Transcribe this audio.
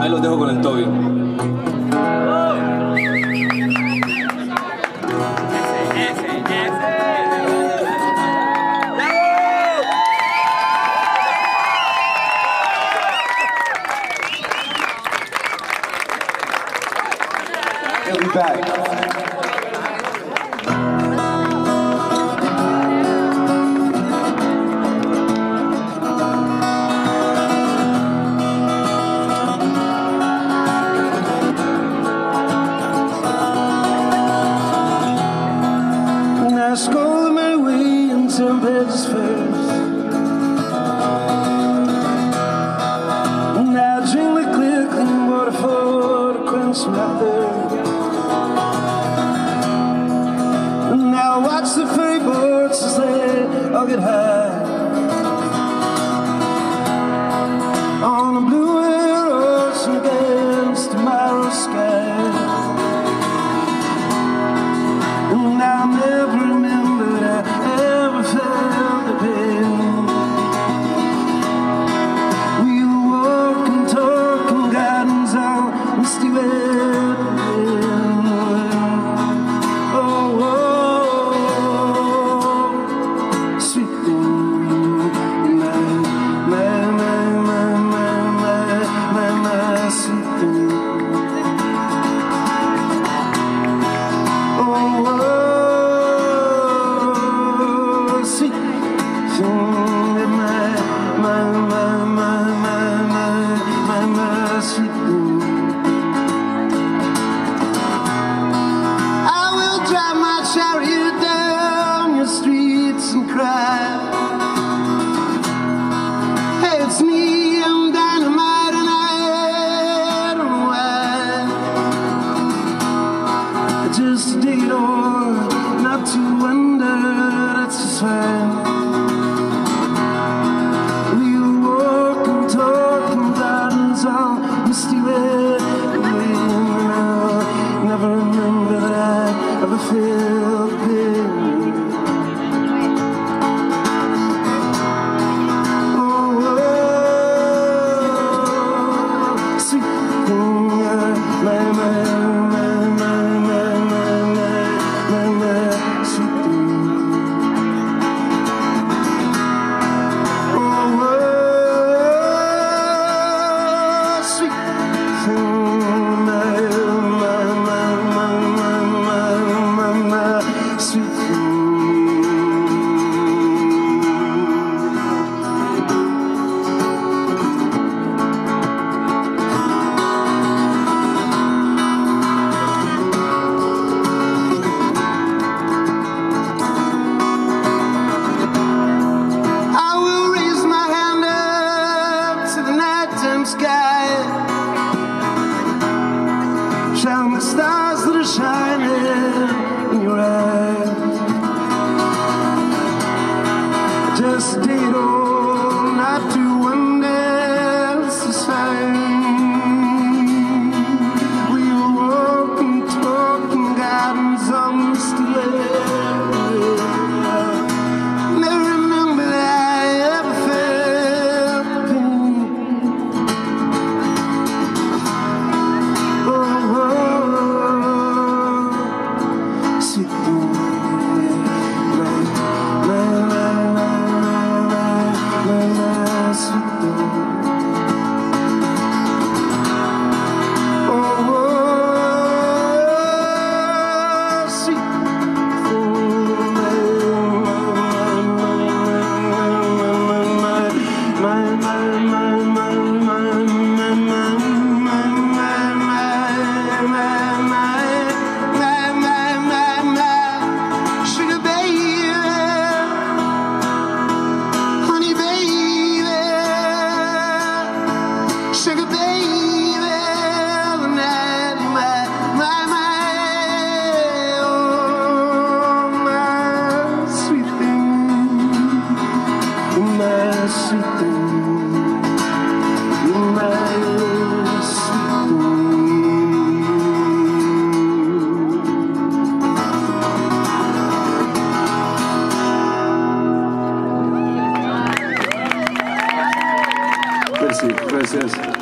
Ahí los dejo con el Toby. could have. this date sky. Shine the stars that are shining in your eyes. Just stayed all night to one dance is fine. Así, gracias.